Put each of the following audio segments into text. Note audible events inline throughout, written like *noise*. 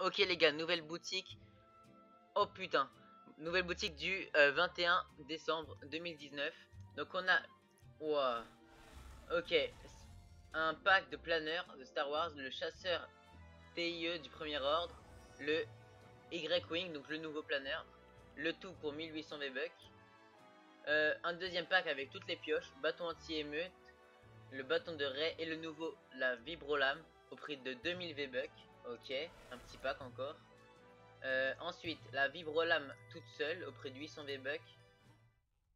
Ok les gars, nouvelle boutique. Oh putain. Nouvelle boutique du 21 euh, décembre 2019. Donc on a... Ok. Un pack de planeurs de Star Wars. Le chasseur TIE du premier ordre. Le Y-Wing, donc le nouveau planeur. Le tout pour 1800 V-Bucks. Euh, un deuxième pack avec toutes les pioches. Bâton anti-émeute. Le bâton de Ray et le nouveau, la Vibrolame au prix de 2000 V-Bucks. Ok, un petit pack encore. Euh, ensuite, la Vibrolame toute seule au prix de 800 V-Bucks.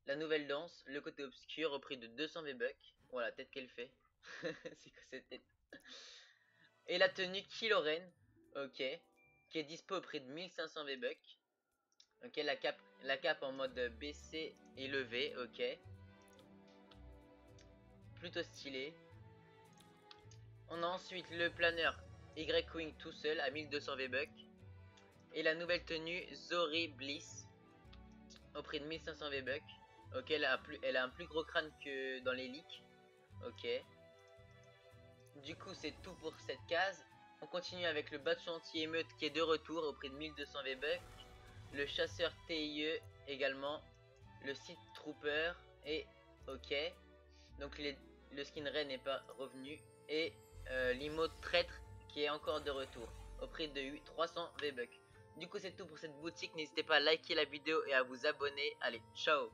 La nouvelle danse, le côté obscur au prix de 200 V-Bucks. Voilà, tête qu'elle fait. *laughs* C'est quoi cette tête? Et la tenue Kiloren, ok, qui est dispo au prix de 1500 V-Bucks. Ok, la cape, la cape en mode baissé et levé, ok. Plutôt stylé. On a ensuite le planeur Y-Wing tout seul à 1200 V-Bucks. Et la nouvelle tenue Zori Bliss au prix de 1500 V-Bucks. Ok, elle a, plus, elle a un plus gros crâne que dans les leaks. Ok. Du coup, c'est tout pour cette case. On continue avec le bâton anti-émeute qui est de retour au prix de 1200 V-Bucks. Le chasseur TIE également. Le site trooper. Et ok. Donc le skin Ray n'est pas revenu. Et euh, traître qui est encore de retour au prix de 300 V-Bucks. Du coup c'est tout pour cette boutique, n'hésitez pas à liker la vidéo et à vous abonner. Allez, ciao